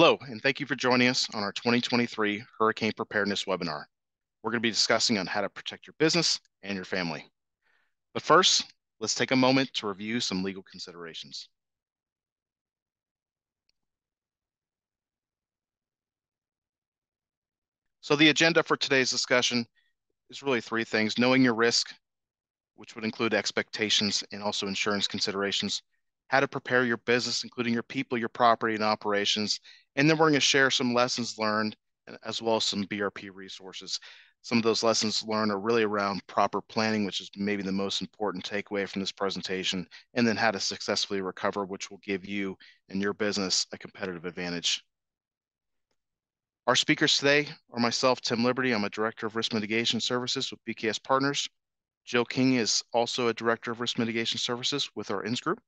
Hello, and thank you for joining us on our 2023 Hurricane Preparedness webinar. We're going to be discussing on how to protect your business and your family. But first, let's take a moment to review some legal considerations. So the agenda for today's discussion is really three things. Knowing your risk, which would include expectations and also insurance considerations, how to prepare your business, including your people, your property, and operations. And then we're going to share some lessons learned as well as some BRP resources. Some of those lessons learned are really around proper planning, which is maybe the most important takeaway from this presentation, and then how to successfully recover, which will give you and your business a competitive advantage. Our speakers today are myself, Tim Liberty. I'm a Director of Risk Mitigation Services with BKS Partners. Jill King is also a Director of Risk Mitigation Services with our INS Group.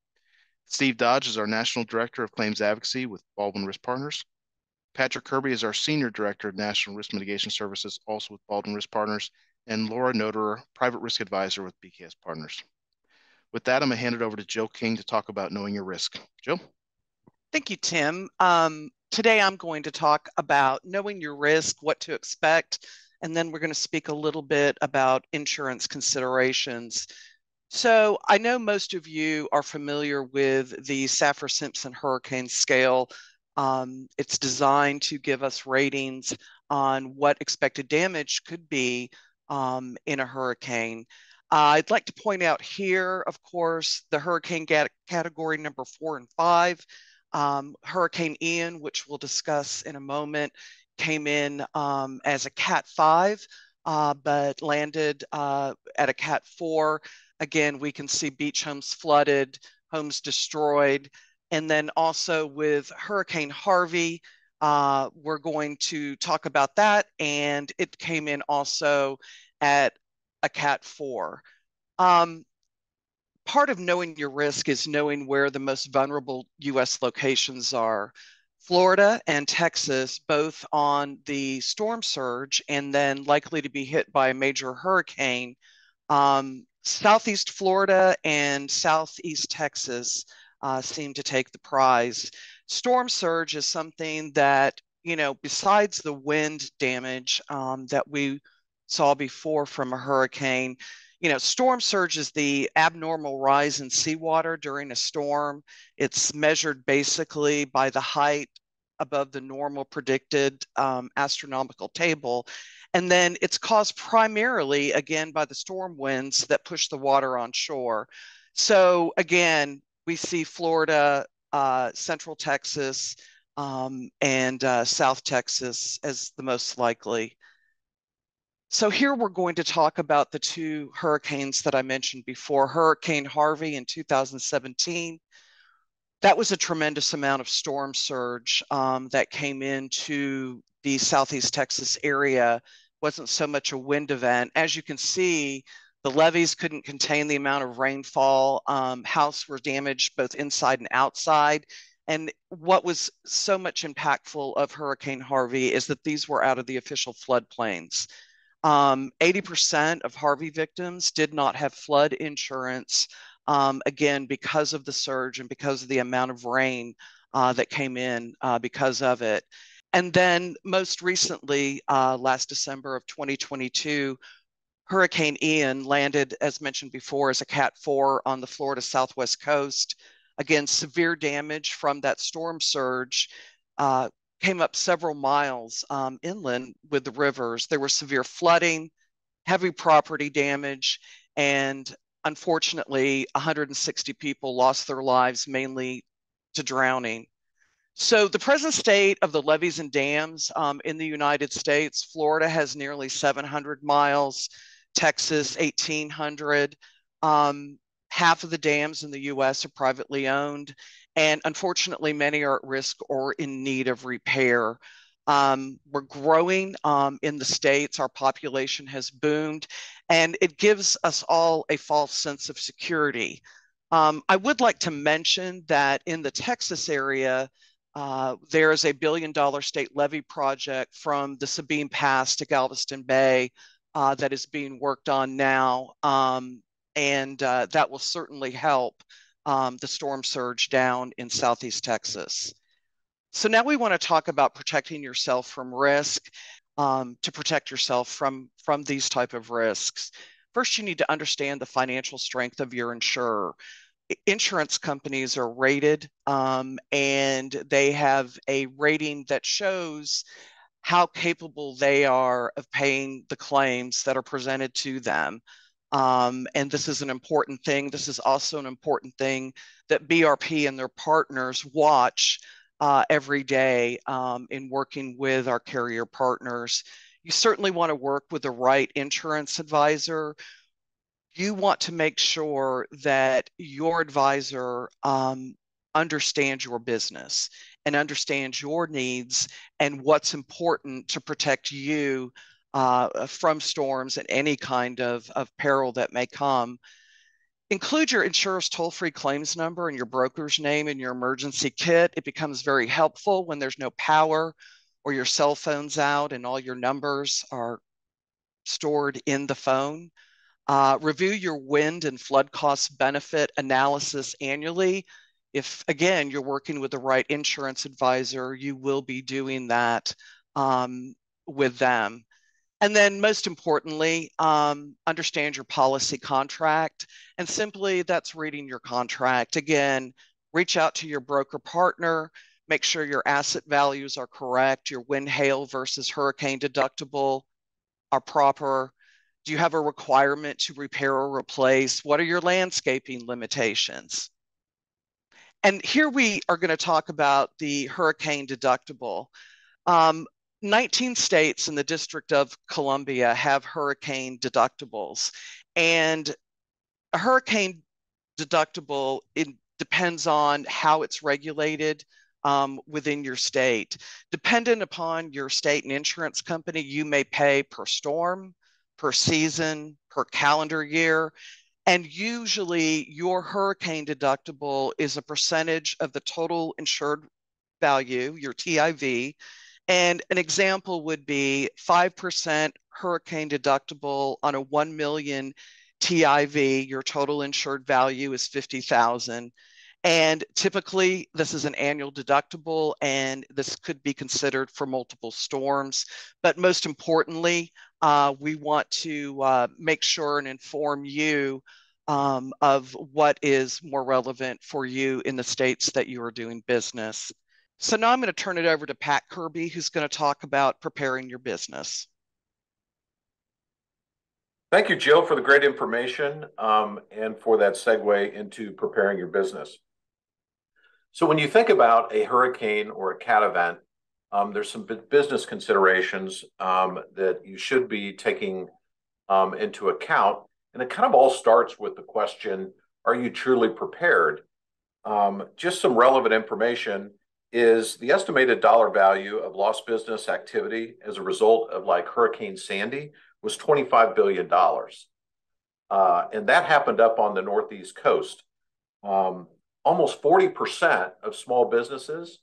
Steve Dodge is our National Director of Claims Advocacy with Baldwin Risk Partners. Patrick Kirby is our Senior Director of National Risk Mitigation Services, also with Baldwin Risk Partners. And Laura Noderer, Private Risk Advisor with BKS Partners. With that, I'm going to hand it over to Jill King to talk about knowing your risk. Jill? Thank you, Tim. Um, Today, I'm going to talk about knowing your risk, what to expect, and then we're going to speak a little bit about insurance considerations. So, I know most of you are familiar with the Saffir Simpson hurricane scale. Um, it's designed to give us ratings on what expected damage could be um, in a hurricane. Uh, I'd like to point out here, of course, the hurricane category number four and five. Um, Hurricane Ian, which we'll discuss in a moment, came in um, as a Cat 5, uh, but landed uh, at a Cat 4. Again, we can see beach homes flooded, homes destroyed. And then also with Hurricane Harvey, uh, we're going to talk about that. And it came in also at a Cat 4. Um, part of knowing your risk is knowing where the most vulnerable US locations are. Florida and Texas, both on the storm surge and then likely to be hit by a major hurricane. Um, Southeast Florida and Southeast Texas uh, seem to take the prize. Storm surge is something that, you know, besides the wind damage um, that we saw before from a hurricane, you know, storm surge is the abnormal rise in seawater during a storm. It's measured basically by the height above the normal predicted um, astronomical table. And then it's caused primarily, again, by the storm winds that push the water on shore. So, again, we see Florida, uh, Central Texas, um, and uh, South Texas as the most likely. So here we're going to talk about the two hurricanes that I mentioned before, Hurricane Harvey in 2017. That was a tremendous amount of storm surge um, that came into the Southeast Texas area. Wasn't so much a wind event. As you can see, the levees couldn't contain the amount of rainfall. Um, houses were damaged both inside and outside. And what was so much impactful of Hurricane Harvey is that these were out of the official floodplains. Um, 80% of Harvey victims did not have flood insurance, um, again, because of the surge and because of the amount of rain uh, that came in uh, because of it. And then most recently, uh, last December of 2022, Hurricane Ian landed, as mentioned before, as a Cat 4 on the Florida southwest coast. Again, severe damage from that storm surge. Uh, came up several miles um, inland with the rivers. There was severe flooding, heavy property damage, and unfortunately, 160 people lost their lives mainly to drowning. So, the present state of the levees and dams um, in the United States Florida has nearly 700 miles, Texas, 1,800. Um, half of the dams in the US are privately owned, and unfortunately, many are at risk or in need of repair. Um, we're growing um, in the states, our population has boomed, and it gives us all a false sense of security. Um, I would like to mention that in the Texas area, uh, there is a billion dollar state levee project from the Sabine Pass to Galveston Bay uh, that is being worked on now, um, and uh, that will certainly help um, the storm surge down in Southeast Texas. So now we want to talk about protecting yourself from risk um, to protect yourself from, from these type of risks. First, you need to understand the financial strength of your insurer. Insurance companies are rated um, and they have a rating that shows how capable they are of paying the claims that are presented to them. Um, and this is an important thing. This is also an important thing that BRP and their partners watch uh, every day um, in working with our carrier partners. You certainly want to work with the right insurance advisor. You want to make sure that your advisor um, understands your business and understands your needs and what's important to protect you uh, from storms and any kind of, of peril that may come. Include your insurer's toll free claims number and your broker's name in your emergency kit. It becomes very helpful when there's no power or your cell phone's out and all your numbers are stored in the phone. Uh, review your wind and flood cost benefit analysis annually. If, again, you're working with the right insurance advisor, you will be doing that um, with them. And then, most importantly, um, understand your policy contract. And simply that's reading your contract. Again, reach out to your broker partner, make sure your asset values are correct, your wind, hail versus hurricane deductible are proper. Do you have a requirement to repair or replace? What are your landscaping limitations? And here we are going to talk about the hurricane deductible. Um, 19 states in the District of Columbia have hurricane deductibles. And a hurricane deductible, it depends on how it's regulated um, within your state. Dependent upon your state and insurance company, you may pay per storm, per season, per calendar year. And usually your hurricane deductible is a percentage of the total insured value, your TIV, and an example would be 5% hurricane deductible on a 1 million TIV, your total insured value is 50,000. And typically, this is an annual deductible, and this could be considered for multiple storms. But most importantly, uh, we want to uh, make sure and inform you um, of what is more relevant for you in the states that you are doing business. So now I'm going to turn it over to Pat Kirby, who's going to talk about preparing your business. Thank you, Jill, for the great information um, and for that segue into preparing your business. So when you think about a hurricane or a cat event, um, there's some business considerations um, that you should be taking um, into account. And it kind of all starts with the question, are you truly prepared? Um, just some relevant information is the estimated dollar value of lost business activity as a result of like Hurricane Sandy was $25 billion. Uh, and that happened up on the Northeast coast. Um, almost 40% of small businesses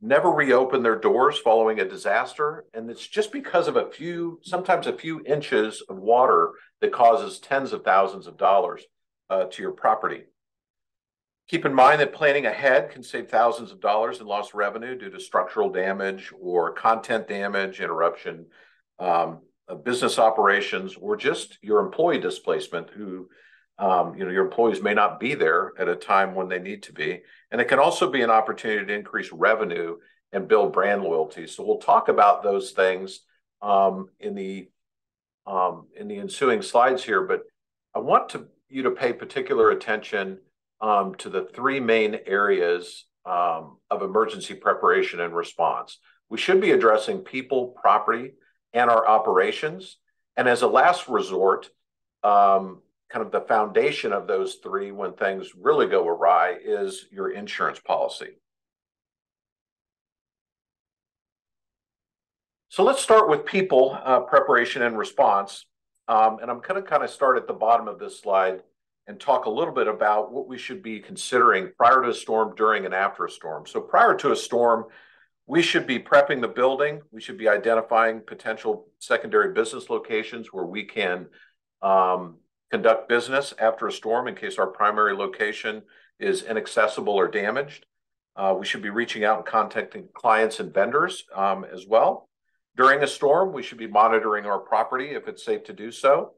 never reopen their doors following a disaster. And it's just because of a few, sometimes a few inches of water that causes tens of thousands of dollars uh, to your property. Keep in mind that planning ahead can save thousands of dollars in lost revenue due to structural damage or content damage, interruption um, business operations, or just your employee displacement who um, you know your employees may not be there at a time when they need to be. And it can also be an opportunity to increase revenue and build brand loyalty. So we'll talk about those things um, in the um, in the ensuing slides here but i want to you to pay particular attention um, to the three main areas um, of emergency preparation and response. We should be addressing people, property, and our operations. And as a last resort, um, kind of the foundation of those three when things really go awry is your insurance policy. So let's start with people uh, preparation and response. Um, and I'm going to kind of start at the bottom of this slide and talk a little bit about what we should be considering prior to a storm, during, and after a storm. So, prior to a storm, we should be prepping the building. We should be identifying potential secondary business locations where we can um, conduct business after a storm in case our primary location is inaccessible or damaged. Uh, we should be reaching out and contacting clients and vendors um, as well. During a storm, we should be monitoring our property if it's safe to do so,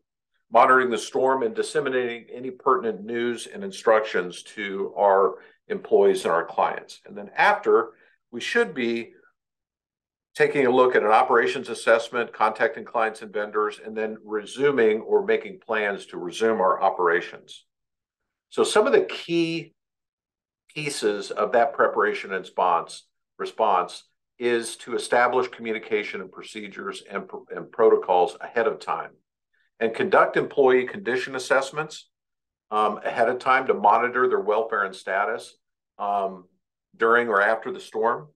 monitoring the storm and disseminating any pertinent news and instructions to our employees and our clients. And then after, we should be taking a look at an operations assessment, contacting clients and vendors, and then resuming or making plans to resume our operations. So some of the key pieces of that preparation and response, response is to establish communication and procedures and, and protocols ahead of time and conduct employee condition assessments um, ahead of time to monitor their welfare and status um, during or after the storm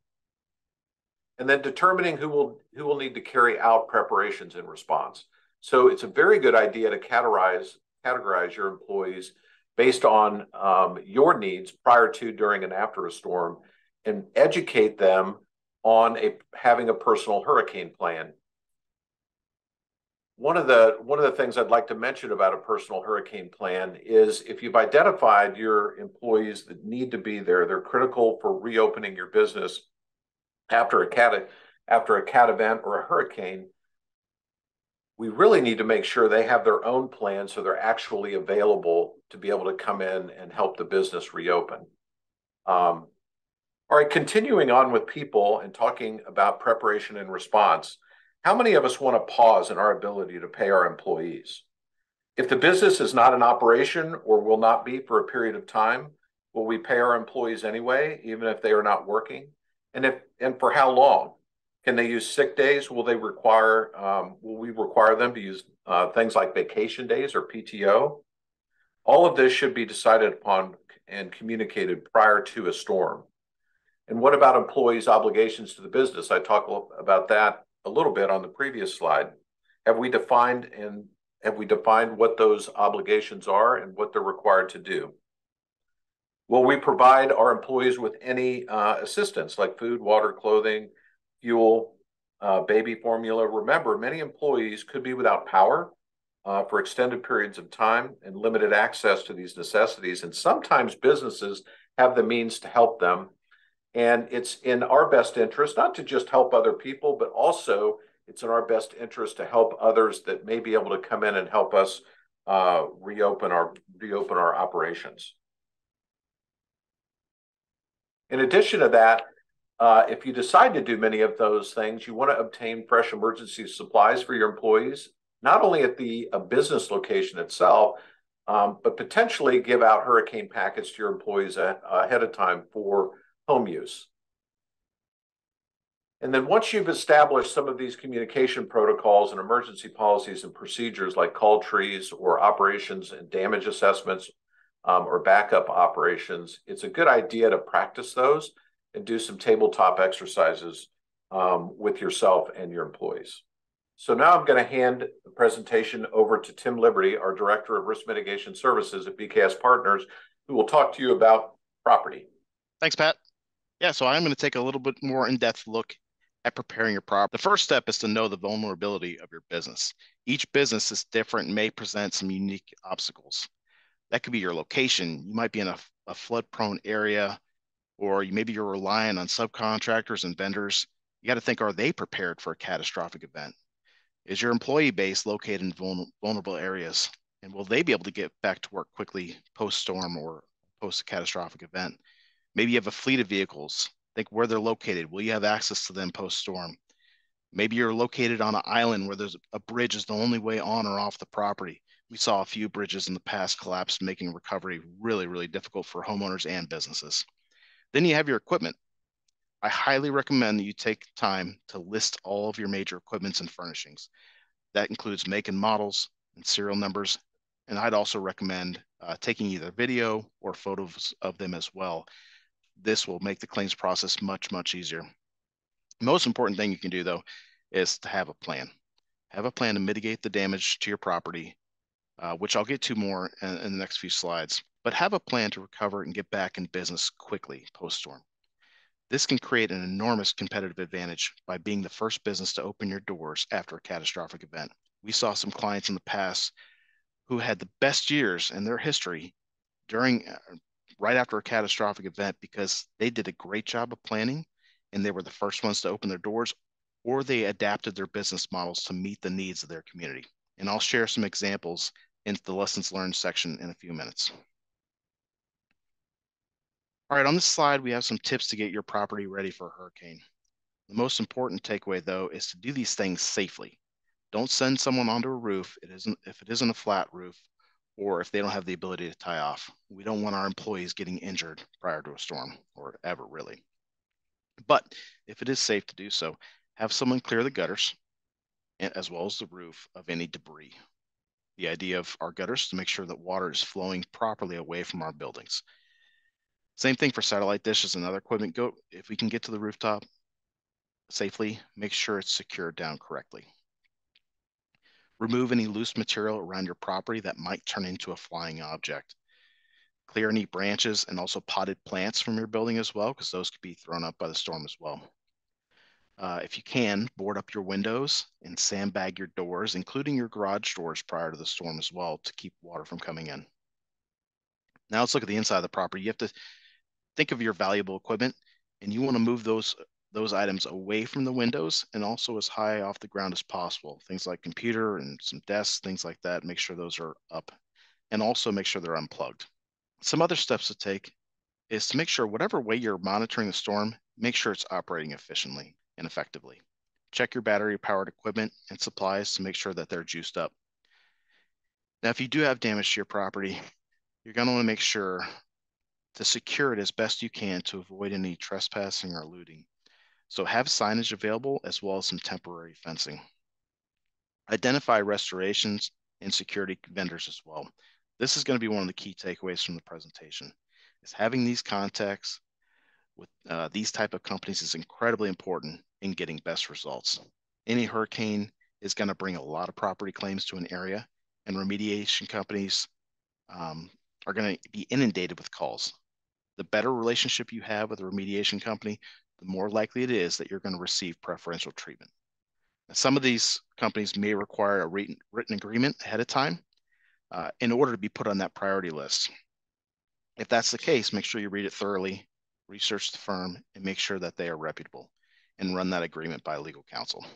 and then determining who will who will need to carry out preparations in response so it's a very good idea to categorize categorize your employees based on um, your needs prior to during and after a storm and educate them on a having a personal hurricane plan. One of the one of the things I'd like to mention about a personal hurricane plan is if you've identified your employees that need to be there, they're critical for reopening your business after a cat after a cat event or a hurricane. We really need to make sure they have their own plan so they're actually available to be able to come in and help the business reopen. Um, all right, continuing on with people and talking about preparation and response, how many of us want to pause in our ability to pay our employees? If the business is not in operation or will not be for a period of time, will we pay our employees anyway, even if they are not working? And if and for how long? Can they use sick days? Will they require? Um, will we require them to use uh, things like vacation days or PTO? All of this should be decided upon and communicated prior to a storm. And what about employees' obligations to the business? I talk about that a little bit on the previous slide. Have we defined and have we defined what those obligations are and what they're required to do? Will we provide our employees with any uh, assistance like food, water, clothing, fuel, uh, baby formula? Remember, many employees could be without power uh, for extended periods of time and limited access to these necessities. And sometimes businesses have the means to help them and it's in our best interest not to just help other people, but also it's in our best interest to help others that may be able to come in and help us uh, reopen our reopen our operations. In addition to that, uh, if you decide to do many of those things, you want to obtain fresh emergency supplies for your employees, not only at the uh, business location itself, um, but potentially give out hurricane packets to your employees ahead of time for home use. And then once you've established some of these communication protocols and emergency policies and procedures like call trees or operations and damage assessments um, or backup operations, it's a good idea to practice those and do some tabletop exercises um, with yourself and your employees. So now I'm going to hand the presentation over to Tim Liberty, our Director of Risk Mitigation Services at BKS Partners, who will talk to you about property. Thanks, Pat. Yeah, so I'm going to take a little bit more in-depth look at preparing your property. The first step is to know the vulnerability of your business. Each business is different and may present some unique obstacles. That could be your location. You might be in a, a flood-prone area, or you, maybe you're relying on subcontractors and vendors. You got to think, are they prepared for a catastrophic event? Is your employee base located in vulnerable areas? And will they be able to get back to work quickly post-storm or post-catastrophic event? Maybe you have a fleet of vehicles. Think where they're located. Will you have access to them post storm? Maybe you're located on an island where there's a bridge is the only way on or off the property. We saw a few bridges in the past collapse, making recovery really, really difficult for homeowners and businesses. Then you have your equipment. I highly recommend that you take time to list all of your major equipments and furnishings. That includes make and models and serial numbers. And I'd also recommend uh, taking either video or photos of them as well this will make the claims process much, much easier. Most important thing you can do though is to have a plan. Have a plan to mitigate the damage to your property, uh, which I'll get to more in, in the next few slides, but have a plan to recover and get back in business quickly post-storm. This can create an enormous competitive advantage by being the first business to open your doors after a catastrophic event. We saw some clients in the past who had the best years in their history during uh, right after a catastrophic event because they did a great job of planning and they were the first ones to open their doors or they adapted their business models to meet the needs of their community. And I'll share some examples in the lessons learned section in a few minutes. All right, on this slide, we have some tips to get your property ready for a hurricane. The most important takeaway, though, is to do these things safely. Don't send someone onto a roof it isn't, if it isn't a flat roof or if they don't have the ability to tie off. We don't want our employees getting injured prior to a storm or ever really. But if it is safe to do so, have someone clear the gutters as well as the roof of any debris. The idea of our gutters to make sure that water is flowing properly away from our buildings. Same thing for satellite dishes and other equipment. Go if we can get to the rooftop safely, make sure it's secured down correctly. Remove any loose material around your property that might turn into a flying object. Clear any branches and also potted plants from your building as well, because those could be thrown up by the storm as well. Uh, if you can, board up your windows and sandbag your doors, including your garage doors prior to the storm as well to keep water from coming in. Now let's look at the inside of the property. You have to think of your valuable equipment and you want to move those those items away from the windows and also as high off the ground as possible. Things like computer and some desks, things like that. Make sure those are up and also make sure they're unplugged. Some other steps to take is to make sure whatever way you're monitoring the storm, make sure it's operating efficiently and effectively. Check your battery powered equipment and supplies to make sure that they're juiced up. Now, if you do have damage to your property, you're going to want to make sure to secure it as best you can to avoid any trespassing or looting. So have signage available as well as some temporary fencing. Identify restorations and security vendors as well. This is going to be one of the key takeaways from the presentation is having these contacts with uh, these type of companies is incredibly important in getting best results. Any hurricane is going to bring a lot of property claims to an area and remediation companies um, are going to be inundated with calls the better relationship you have with a remediation company, the more likely it is that you're going to receive preferential treatment. Some of these companies may require a written, written agreement ahead of time uh, in order to be put on that priority list. If that's the case, make sure you read it thoroughly, research the firm, and make sure that they are reputable and run that agreement by legal counsel.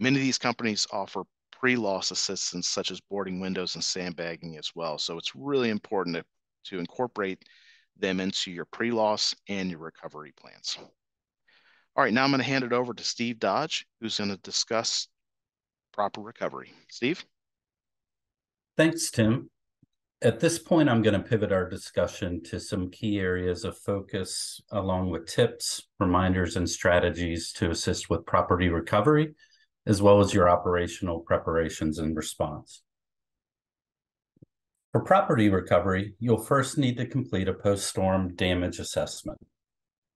Many of these companies offer pre-loss assistance such as boarding windows and sandbagging as well. So it's really important to, to incorporate them into your pre-loss and your recovery plans. All right, now I'm going to hand it over to Steve Dodge, who's going to discuss proper recovery. Steve? Thanks, Tim. At this point, I'm going to pivot our discussion to some key areas of focus, along with tips, reminders, and strategies to assist with property recovery, as well as your operational preparations and response. For property recovery, you'll first need to complete a post-storm damage assessment.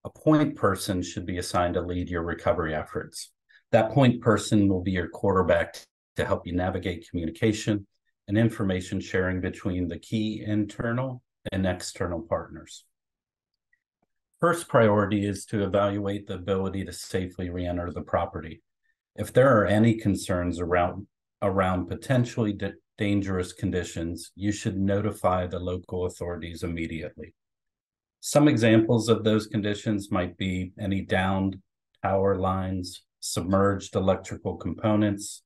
A point person should be assigned to lead your recovery efforts. That point person will be your quarterback to help you navigate communication and information sharing between the key internal and external partners. First priority is to evaluate the ability to safely re-enter the property. If there are any concerns around, around potentially dangerous conditions, you should notify the local authorities immediately. Some examples of those conditions might be any downed power lines, submerged electrical components,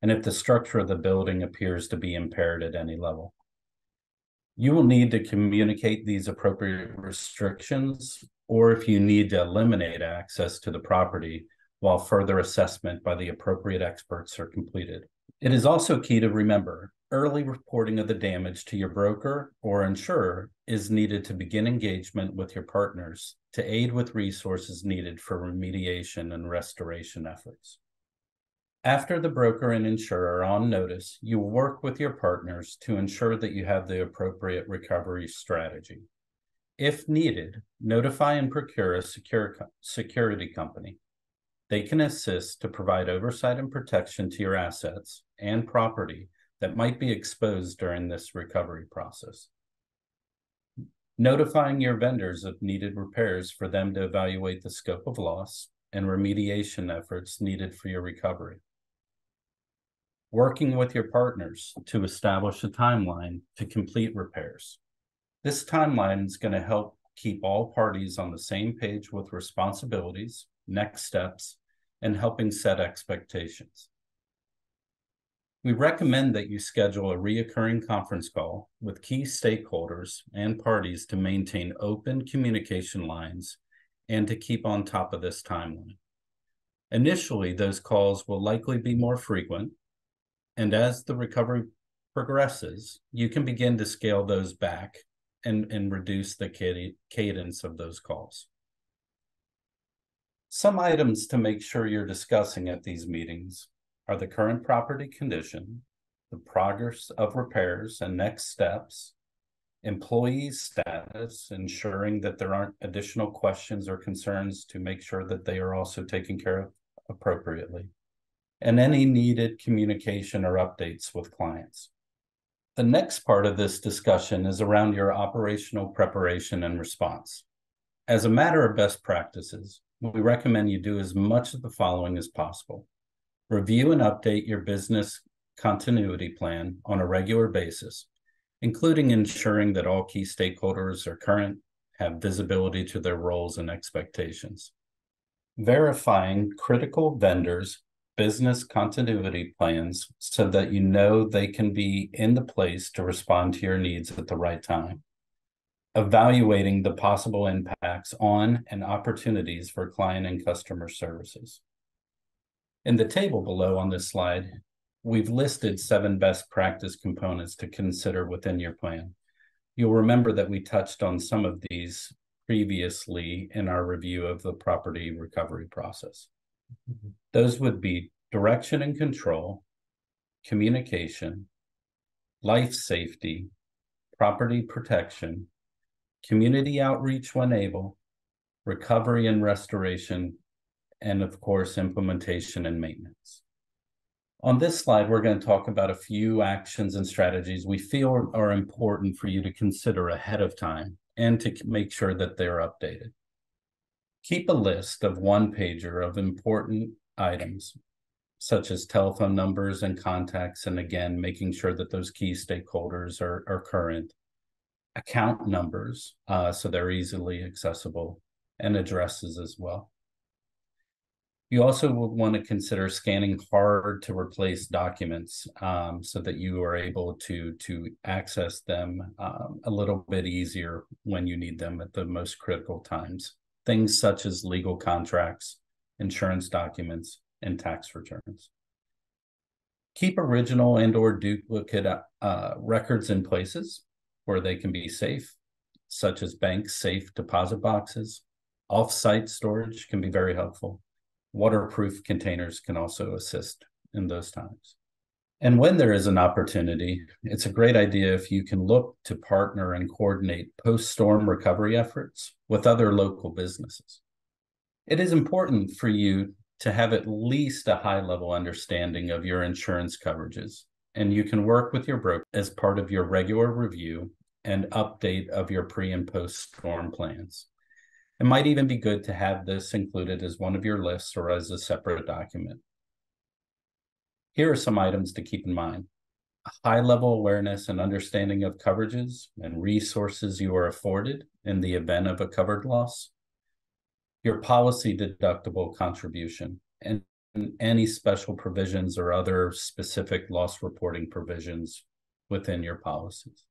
and if the structure of the building appears to be impaired at any level. You will need to communicate these appropriate restrictions, or if you need to eliminate access to the property while further assessment by the appropriate experts are completed. It is also key to remember early reporting of the damage to your broker or insurer is needed to begin engagement with your partners to aid with resources needed for remediation and restoration efforts. After the broker and insurer are on notice, you will work with your partners to ensure that you have the appropriate recovery strategy. If needed, notify and procure a secure security company they can assist to provide oversight and protection to your assets and property that might be exposed during this recovery process. Notifying your vendors of needed repairs for them to evaluate the scope of loss and remediation efforts needed for your recovery. Working with your partners to establish a timeline to complete repairs. This timeline is going to help keep all parties on the same page with responsibilities, next steps, and helping set expectations. We recommend that you schedule a reoccurring conference call with key stakeholders and parties to maintain open communication lines and to keep on top of this timeline. Initially, those calls will likely be more frequent, and as the recovery progresses, you can begin to scale those back and, and reduce the cadence of those calls. Some items to make sure you're discussing at these meetings are the current property condition, the progress of repairs and next steps, employee status, ensuring that there aren't additional questions or concerns to make sure that they are also taken care of appropriately, and any needed communication or updates with clients. The next part of this discussion is around your operational preparation and response. As a matter of best practices, we recommend you do as much of the following as possible. Review and update your business continuity plan on a regular basis, including ensuring that all key stakeholders are current, have visibility to their roles and expectations. Verifying critical vendors business continuity plans so that you know they can be in the place to respond to your needs at the right time. Evaluating the possible impacts on and opportunities for client and customer services. In the table below on this slide, we've listed seven best practice components to consider within your plan. You'll remember that we touched on some of these previously in our review of the property recovery process. Mm-hmm. Those would be direction and control, communication, life safety, property protection, community outreach when able, recovery and restoration, and of course, implementation and maintenance. On this slide, we're going to talk about a few actions and strategies we feel are important for you to consider ahead of time and to make sure that they're updated. Keep a list of one pager of important items, such as telephone numbers and contacts, and again, making sure that those key stakeholders are, are current. Account numbers, uh, so they're easily accessible, and addresses as well. You also would want to consider scanning hard to replace documents um, so that you are able to, to access them um, a little bit easier when you need them at the most critical times things such as legal contracts, insurance documents, and tax returns. Keep original and or duplicate uh, records in places where they can be safe, such as bank safe deposit boxes. Off-site storage can be very helpful. Waterproof containers can also assist in those times. And when there is an opportunity, it's a great idea if you can look to partner and coordinate post storm recovery efforts with other local businesses. It is important for you to have at least a high level understanding of your insurance coverages, and you can work with your broker as part of your regular review and update of your pre and post storm plans. It might even be good to have this included as one of your lists or as a separate document. Here are some items to keep in mind. A high level awareness and understanding of coverages and resources you are afforded in the event of a covered loss. Your policy deductible contribution and any special provisions or other specific loss reporting provisions within your policies.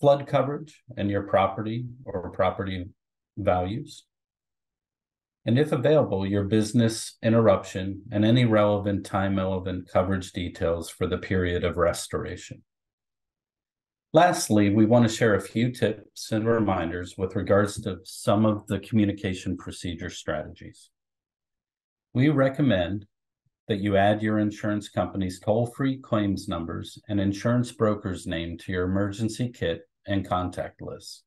Flood coverage and your property or property values and if available, your business interruption and any relevant time relevant coverage details for the period of restoration. Lastly, we want to share a few tips and reminders with regards to some of the communication procedure strategies. We recommend that you add your insurance company's toll free claims numbers and insurance broker's name to your emergency kit and contact lists.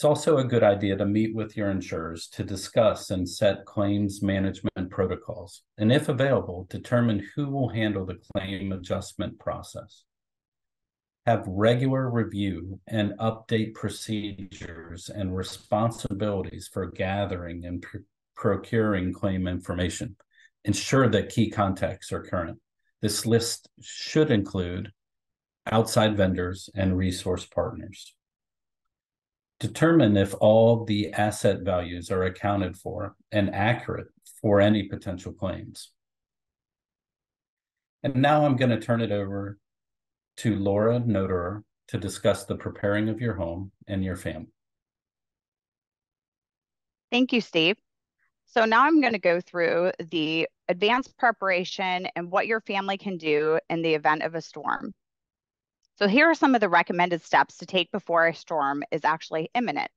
It's also a good idea to meet with your insurers to discuss and set claims management protocols, and if available, determine who will handle the claim adjustment process. Have regular review and update procedures and responsibilities for gathering and pr- procuring claim information. Ensure that key contacts are current. This list should include outside vendors, and resource partners. Determine if all the asset values are accounted for and accurate for any potential claims. And now I'm going to turn it over to Laura Noterer to discuss the preparing of your home and your family. Thank you, Steve. So now I'm going to go through the advanced preparation and what your family can do in the event of a storm. So here are some of the recommended steps to take before a storm is actually imminent.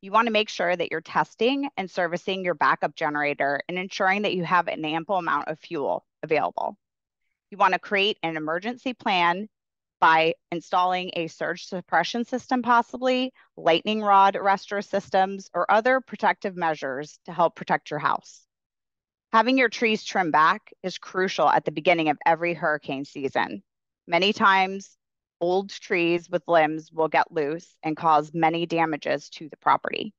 You want to make sure that you're testing and servicing your backup generator and ensuring that you have an ample amount of fuel available. You want to create an emergency plan by installing a surge suppression system, possibly lightning rod arrestor systems, or other protective measures to help protect your house. Having your trees trimmed back is crucial at the beginning of every hurricane season. Many times, old trees with limbs will get loose and cause many damages to the property.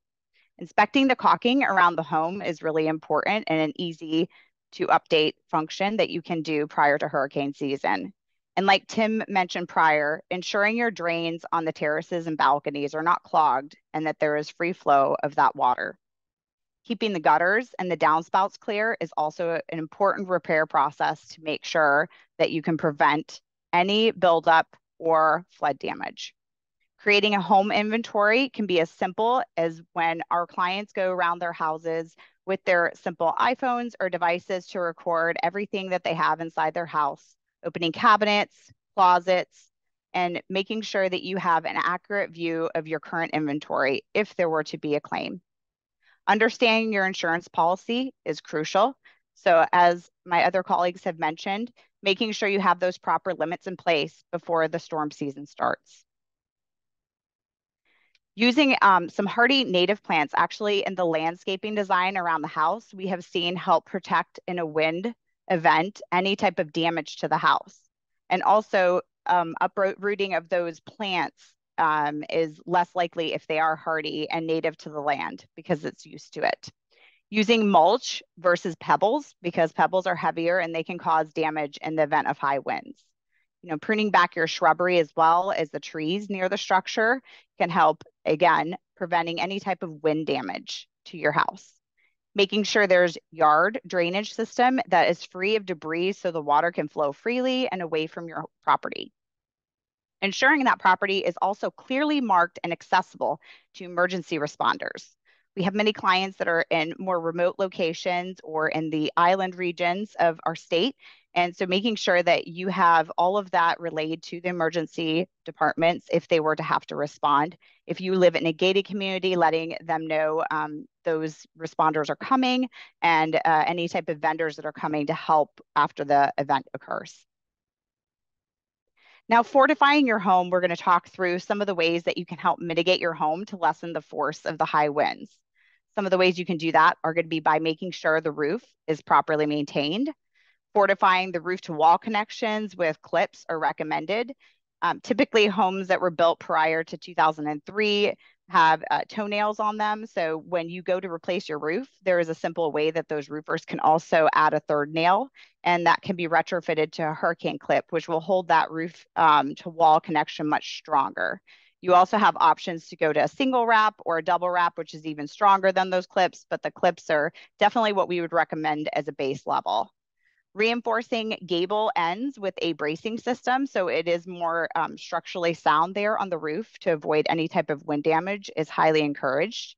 Inspecting the caulking around the home is really important and an easy to update function that you can do prior to hurricane season. And like Tim mentioned prior, ensuring your drains on the terraces and balconies are not clogged and that there is free flow of that water. Keeping the gutters and the downspouts clear is also an important repair process to make sure that you can prevent any buildup or flood damage. Creating a home inventory can be as simple as when our clients go around their houses with their simple iPhones or devices to record everything that they have inside their house opening cabinets, closets, and making sure that you have an accurate view of your current inventory if there were to be a claim. Understanding your insurance policy is crucial. So as my other colleagues have mentioned, making sure you have those proper limits in place before the storm season starts. Using um, some hardy native plants actually in the landscaping design around the house, we have seen help protect in a wind event any type of damage to the house. And also um, uprooting of those plants um, is less likely if they are hardy and native to the land because it's used to it. Using mulch versus pebbles because pebbles are heavier and they can cause damage in the event of high winds. You know, pruning back your shrubbery as well as the trees near the structure can help, again, preventing any type of wind damage to your house making sure there's yard drainage system that is free of debris so the water can flow freely and away from your property. Ensuring that property is also clearly marked and accessible to emergency responders. We have many clients that are in more remote locations or in the island regions of our state. And so making sure that you have all of that relayed to the emergency departments if they were to have to respond. If you live in a gated community, letting them know um, those responders are coming and uh, any type of vendors that are coming to help after the event occurs. Now, fortifying your home, we're going to talk through some of the ways that you can help mitigate your home to lessen the force of the high winds. Some of the ways you can do that are going to be by making sure the roof is properly maintained. Fortifying the roof to wall connections with clips are recommended. Um, typically, homes that were built prior to 2003 have uh, toenails on them. So when you go to replace your roof, there is a simple way that those roofers can also add a third nail, and that can be retrofitted to a hurricane clip, which will hold that roof um, to wall connection much stronger. You also have options to go to a single wrap or a double wrap, which is even stronger than those clips, but the clips are definitely what we would recommend as a base level. Reinforcing gable ends with a bracing system, so it is more um, structurally sound there on the roof to avoid any type of wind damage is highly encouraged.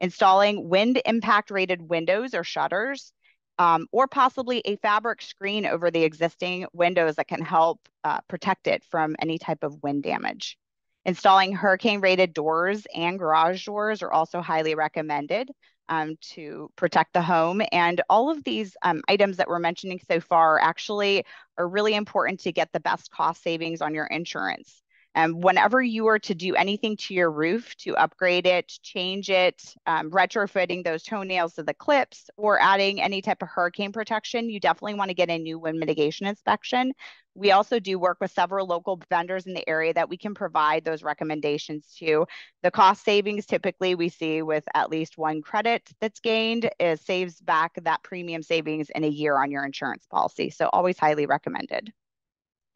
Installing wind impact rated windows or shutters, um, or possibly a fabric screen over the existing windows that can help uh, protect it from any type of wind damage. Installing hurricane rated doors and garage doors are also highly recommended um, to protect the home. And all of these um, items that we're mentioning so far actually are really important to get the best cost savings on your insurance. Um, whenever you are to do anything to your roof to upgrade it, change it, um, retrofitting those toenails to the clips, or adding any type of hurricane protection, you definitely want to get a new wind mitigation inspection. We also do work with several local vendors in the area that we can provide those recommendations to. The cost savings typically we see with at least one credit that's gained is saves back that premium savings in a year on your insurance policy. So always highly recommended.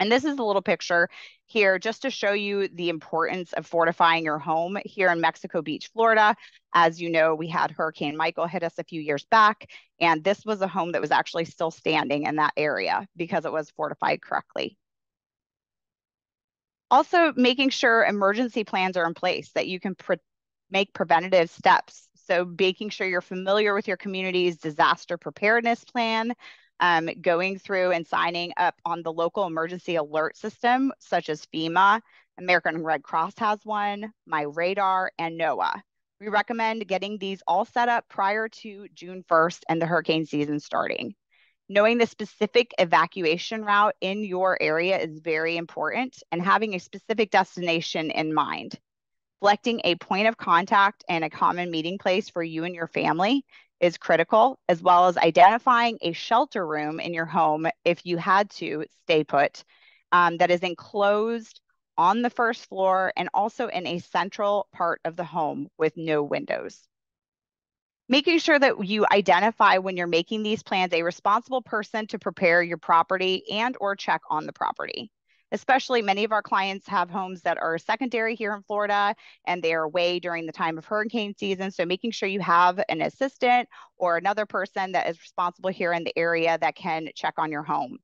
And this is a little picture here just to show you the importance of fortifying your home here in Mexico Beach, Florida. As you know, we had Hurricane Michael hit us a few years back, and this was a home that was actually still standing in that area because it was fortified correctly. Also, making sure emergency plans are in place that you can pre make preventative steps. So making sure you're familiar with your community's disaster preparedness plan, um, going through and signing up on the local emergency alert system, such as FEMA, American Red Cross has one, My Radar, and NOAA. We recommend getting these all set up prior to June 1st and the hurricane season starting. Knowing the specific evacuation route in your area is very important and having a specific destination in mind. Selecting a point of contact and a common meeting place for you and your family is critical, as well as identifying a shelter room in your home if you had to stay put um, that is enclosed on the first floor and also in a central part of the home with no windows. Making sure that you identify when you're making these plans a responsible person to prepare your property and or check on the property especially many of our clients have homes that are secondary here in Florida and they are away during the time of hurricane season. So making sure you have an assistant or another person that is responsible here in the area that can check on your home.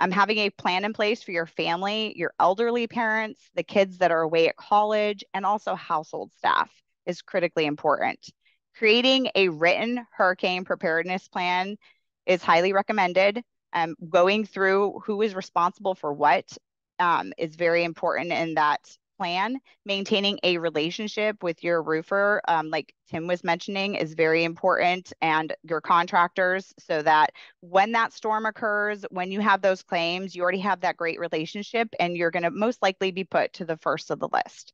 Um, having a plan in place for your family, your elderly parents, the kids that are away at college, and also household staff is critically important. Creating a written hurricane preparedness plan is highly recommended. Um, going through who is responsible for what um, is very important in that plan. Maintaining a relationship with your roofer, um, like Tim was mentioning, is very important, and your contractors, so that when that storm occurs, when you have those claims, you already have that great relationship, and you're going to most likely be put to the first of the list.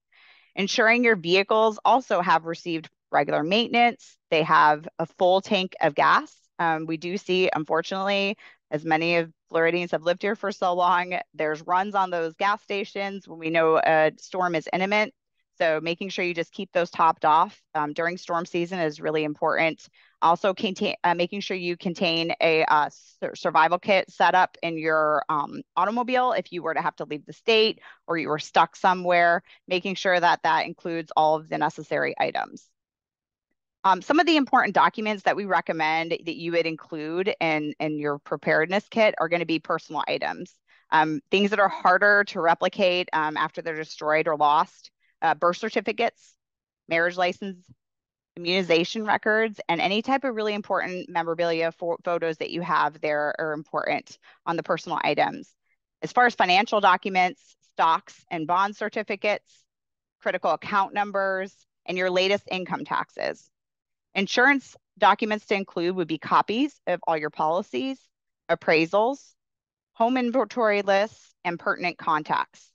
Ensuring your vehicles also have received regular maintenance, they have a full tank of gas. Um, we do see, unfortunately, as many of Floridians have lived here for so long, there's runs on those gas stations when we know a storm is imminent. So making sure you just keep those topped off um, during storm season is really important. Also, contain, uh, making sure you contain a uh, survival kit set up in your um, automobile if you were to have to leave the state or you were stuck somewhere, making sure that that includes all of the necessary items. Um, some of the important documents that we recommend that you would include in, in your preparedness kit are going to be personal items. Um, things that are harder to replicate um, after they're destroyed or lost, uh, birth certificates, marriage license, immunization records, and any type of really important memorabilia for photos that you have there are important on the personal items. As far as financial documents, stocks and bond certificates, critical account numbers, and your latest income taxes. Insurance documents to include would be copies of all your policies, appraisals, home inventory lists, and pertinent contacts.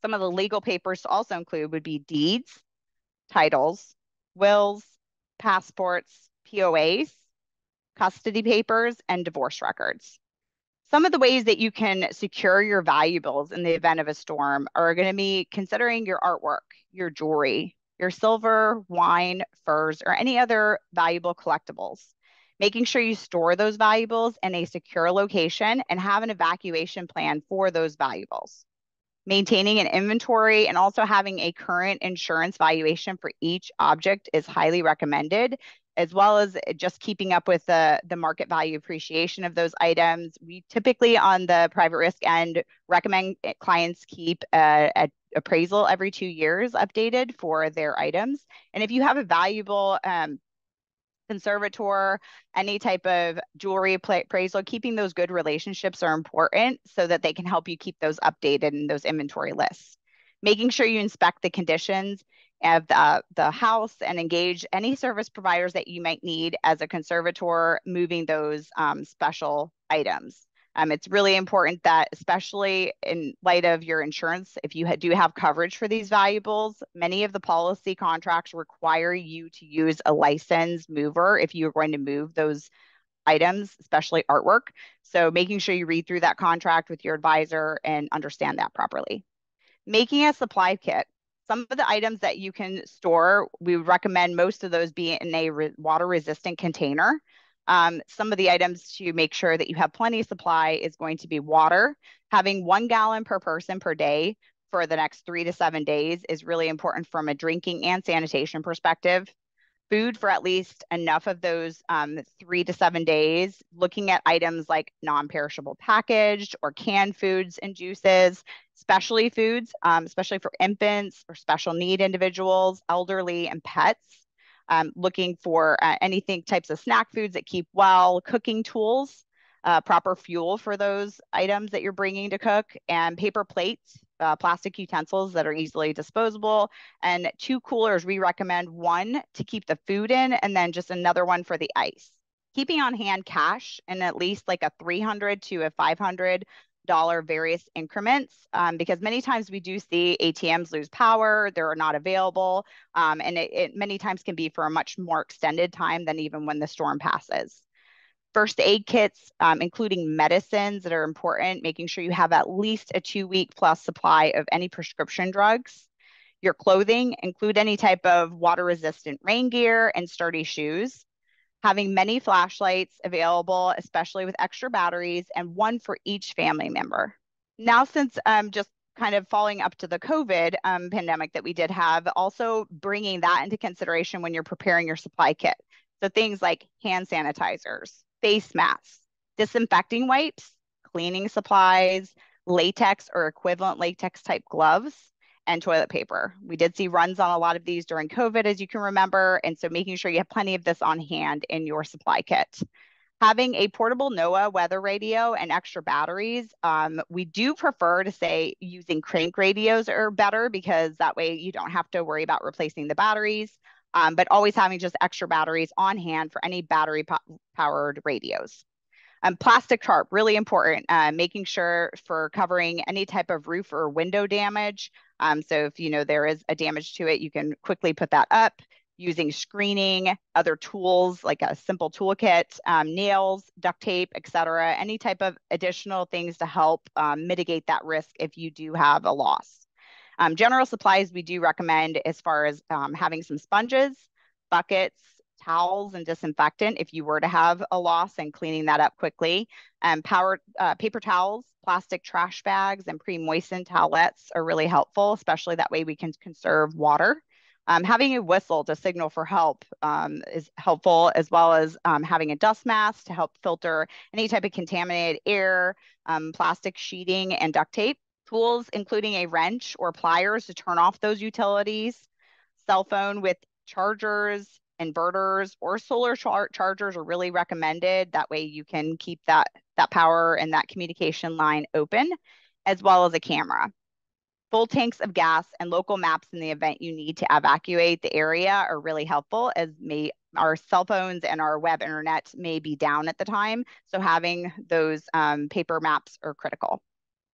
Some of the legal papers to also include would be deeds, titles, wills, passports, POAs, custody papers, and divorce records. Some of the ways that you can secure your valuables in the event of a storm are going to be considering your artwork, your jewelry, your silver, wine, furs, or any other valuable collectibles. Making sure you store those valuables in a secure location and have an evacuation plan for those valuables. Maintaining an inventory and also having a current insurance valuation for each object is highly recommended, as well as just keeping up with the, the market value appreciation of those items. We typically, on the private risk end, recommend clients keep a, a appraisal every two years updated for their items. And if you have a valuable um, conservator, any type of jewelry appraisal, keeping those good relationships are important so that they can help you keep those updated in those inventory lists. Making sure you inspect the conditions of the, the house and engage any service providers that you might need as a conservator moving those um, special items. Um, it's really important that, especially in light of your insurance, if you do have coverage for these valuables, many of the policy contracts require you to use a licensed mover if you're going to move those items, especially artwork. So making sure you read through that contract with your advisor and understand that properly. Making a supply kit. Some of the items that you can store, we recommend most of those be in a re water resistant container. Um, some of the items to make sure that you have plenty of supply is going to be water. Having one gallon per person per day for the next three to seven days is really important from a drinking and sanitation perspective food for at least enough of those um, three to seven days, looking at items like non-perishable packaged or canned foods and juices, specialty foods, um, especially for infants or special need individuals, elderly, and pets. Um, looking for uh, anything types of snack foods that keep well, cooking tools, uh, proper fuel for those items that you're bringing to cook, and paper plates uh, plastic utensils that are easily disposable, and two coolers. We recommend one to keep the food in, and then just another one for the ice. Keeping on hand cash and at least like a 300 to a 500 dollar various increments um, because many times we do see ATMs lose power, they're not available, um, and it, it, many times can be for a much more extended time than even when the storm passes first aid kits, um, including medicines that are important, making sure you have at least a two week plus supply of any prescription drugs. Your clothing, include any type of water resistant rain gear and sturdy shoes. Having many flashlights available, especially with extra batteries, and one for each family member. Now, since um, just kind of falling up to the COVID um, pandemic that we did have, also bringing that into consideration when you're preparing your supply kit. So things like hand sanitizers, face masks, disinfecting wipes, cleaning supplies, latex or equivalent latex type gloves, and toilet paper. We did see runs on a lot of these during COVID, as you can remember. And so making sure you have plenty of this on hand in your supply kit. Having a portable NOAA weather radio and extra batteries, um, we do prefer to say using crank radios are better because that way you don't have to worry about replacing the batteries um, but always having just extra batteries on hand for any battery po powered radios. Um, plastic tarp, really important, uh, making sure for covering any type of roof or window damage. Um, so if you know there is a damage to it, you can quickly put that up using screening, other tools like a simple toolkit, um, nails, duct tape, etc. Any type of additional things to help um, mitigate that risk if you do have a loss. Um, general supplies we do recommend as far as um, having some sponges, buckets, towels, and disinfectant if you were to have a loss and cleaning that up quickly. Um, power, uh, paper towels, plastic trash bags, and pre-moistened towelettes are really helpful, especially that way we can conserve water. Um, having a whistle to signal for help um, is helpful, as well as um, having a dust mask to help filter any type of contaminated air, um, plastic sheeting, and duct tape tools, including a wrench or pliers to turn off those utilities, cell phone with chargers, inverters, or solar char chargers are really recommended. That way you can keep that, that power and that communication line open, as well as a camera. Full tanks of gas and local maps in the event you need to evacuate the area are really helpful as may our cell phones and our web internet may be down at the time. So having those um, paper maps are critical.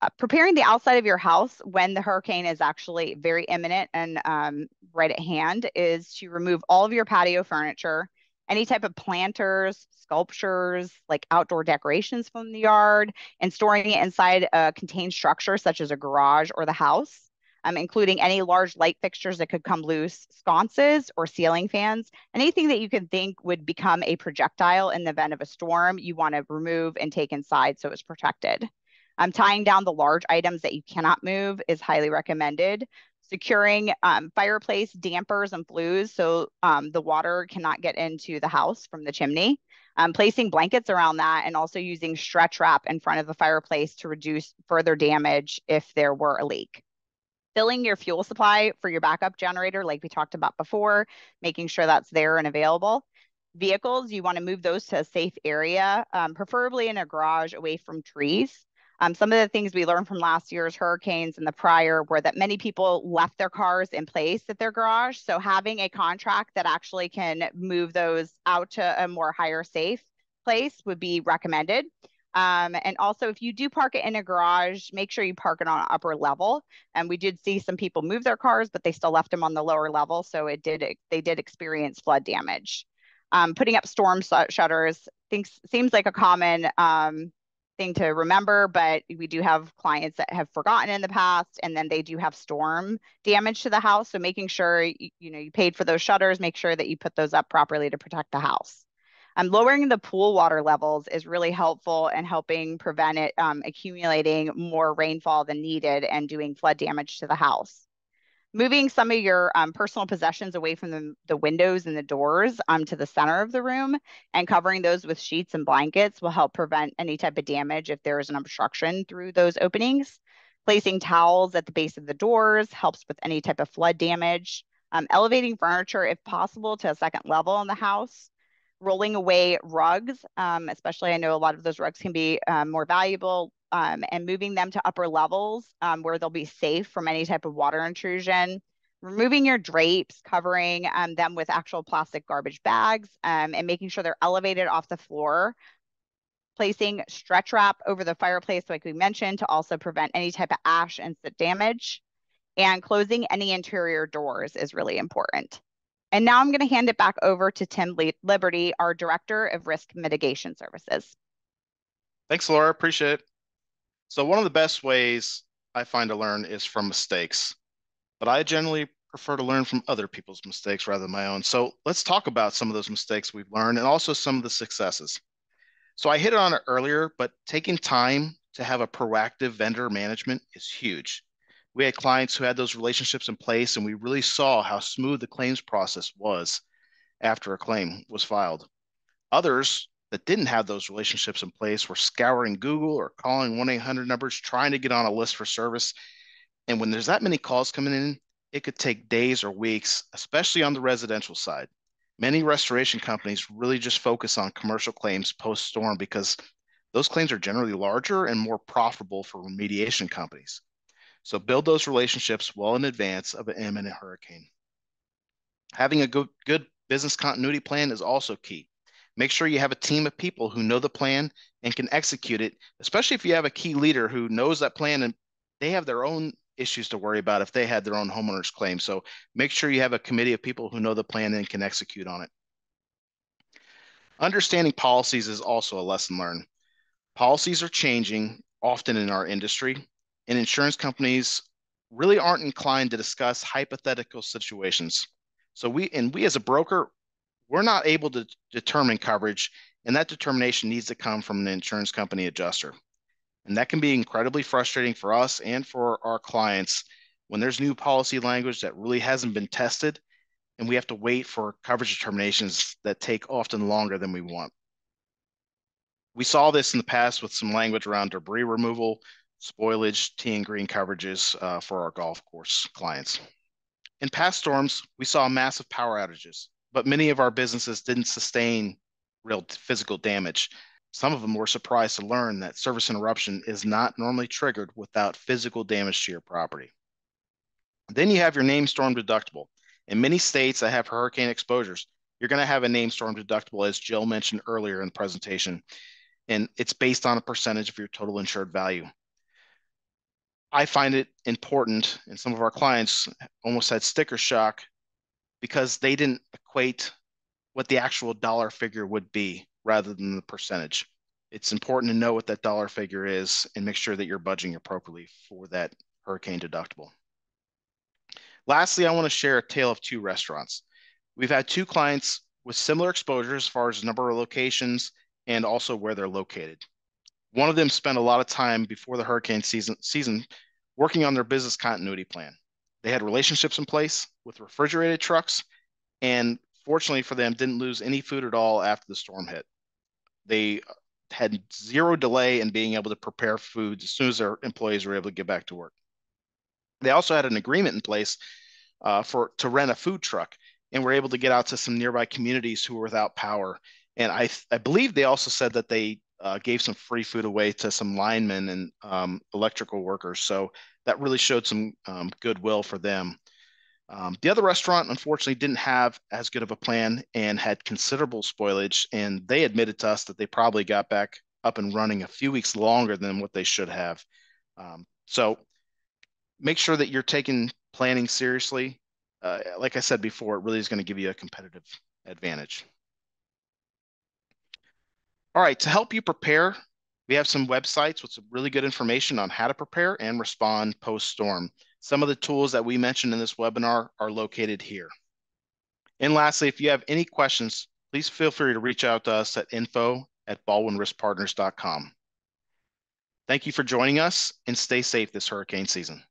Uh, preparing the outside of your house when the hurricane is actually very imminent and um, right at hand is to remove all of your patio furniture, any type of planters, sculptures, like outdoor decorations from the yard, and storing it inside a contained structure such as a garage or the house. Um, including any large light fixtures that could come loose, sconces or ceiling fans, anything that you can think would become a projectile in the event of a storm, you want to remove and take inside so it's protected. Um, tying down the large items that you cannot move is highly recommended. Securing um, fireplace dampers and flues so um, the water cannot get into the house from the chimney. Um, placing blankets around that and also using stretch wrap in front of the fireplace to reduce further damage if there were a leak filling your fuel supply for your backup generator, like we talked about before, making sure that's there and available. Vehicles, you want to move those to a safe area, um, preferably in a garage away from trees. Um, some of the things we learned from last year's hurricanes and the prior were that many people left their cars in place at their garage. So having a contract that actually can move those out to a more higher safe place would be recommended. Um, and also, if you do park it in a garage, make sure you park it on an upper level. And we did see some people move their cars, but they still left them on the lower level, so it did they did experience flood damage. Um, putting up storm shutters seems like a common um, thing to remember, but we do have clients that have forgotten in the past and then they do have storm damage to the house. So making sure, you, you know, you paid for those shutters, make sure that you put those up properly to protect the house. Um, lowering the pool water levels is really helpful in helping prevent it um, accumulating more rainfall than needed and doing flood damage to the house. Moving some of your um, personal possessions away from the, the windows and the doors um, to the center of the room and covering those with sheets and blankets will help prevent any type of damage if there is an obstruction through those openings. Placing towels at the base of the doors helps with any type of flood damage. Um, elevating furniture, if possible, to a second level in the house rolling away rugs, um, especially I know a lot of those rugs can be um, more valuable, um, and moving them to upper levels um, where they'll be safe from any type of water intrusion. Removing your drapes, covering um, them with actual plastic garbage bags, um, and making sure they're elevated off the floor. Placing stretch wrap over the fireplace, like we mentioned, to also prevent any type of ash and soot damage. And closing any interior doors is really important. And now I'm going to hand it back over to Tim Liberty, our Director of Risk Mitigation Services. Thanks, Laura. Appreciate it. So one of the best ways I find to learn is from mistakes, but I generally prefer to learn from other people's mistakes rather than my own. So let's talk about some of those mistakes we've learned and also some of the successes. So I hit it on it earlier, but taking time to have a proactive vendor management is huge. We had clients who had those relationships in place, and we really saw how smooth the claims process was after a claim was filed. Others that didn't have those relationships in place were scouring Google or calling 1 800 numbers trying to get on a list for service. And when there's that many calls coming in, it could take days or weeks, especially on the residential side. Many restoration companies really just focus on commercial claims post storm because those claims are generally larger and more profitable for remediation companies. So build those relationships well in advance of an imminent hurricane. Having a good, good business continuity plan is also key. Make sure you have a team of people who know the plan and can execute it, especially if you have a key leader who knows that plan and they have their own issues to worry about if they had their own homeowners claim. So make sure you have a committee of people who know the plan and can execute on it. Understanding policies is also a lesson learned. Policies are changing often in our industry, and insurance companies really aren't inclined to discuss hypothetical situations. So we and we as a broker, we're not able to determine coverage, and that determination needs to come from an insurance company adjuster. And that can be incredibly frustrating for us and for our clients when there's new policy language that really hasn't been tested and we have to wait for coverage determinations that take often longer than we want. We saw this in the past with some language around debris removal, spoilage, tee and green coverages uh, for our golf course clients. In past storms, we saw massive power outages, but many of our businesses didn't sustain real physical damage. Some of them were surprised to learn that service interruption is not normally triggered without physical damage to your property. Then you have your name storm deductible. In many states that have hurricane exposures, you're going to have a name storm deductible, as Jill mentioned earlier in the presentation, and it's based on a percentage of your total insured value. I find it important, and some of our clients almost had sticker shock because they didn't equate what the actual dollar figure would be rather than the percentage. It's important to know what that dollar figure is and make sure that you're budgeting appropriately for that hurricane deductible. Lastly, I want to share a tale of two restaurants. We've had two clients with similar exposure as far as number of locations and also where they're located. One of them spent a lot of time before the hurricane season, season working on their business continuity plan. They had relationships in place with refrigerated trucks, and fortunately for them, didn't lose any food at all after the storm hit. They had zero delay in being able to prepare food as soon as their employees were able to get back to work. They also had an agreement in place uh, for to rent a food truck, and were able to get out to some nearby communities who were without power. And I, I believe they also said that they uh, gave some free food away to some linemen and um, electrical workers. So that really showed some um, goodwill for them. Um, the other restaurant, unfortunately, didn't have as good of a plan and had considerable spoilage. And they admitted to us that they probably got back up and running a few weeks longer than what they should have. Um, so make sure that you're taking planning seriously. Uh, like I said before, it really is going to give you a competitive advantage. All right, to help you prepare, we have some websites with some really good information on how to prepare and respond post-storm. Some of the tools that we mentioned in this webinar are located here. And lastly, if you have any questions, please feel free to reach out to us at info at baldwinriskpartners.com. Thank you for joining us and stay safe this hurricane season.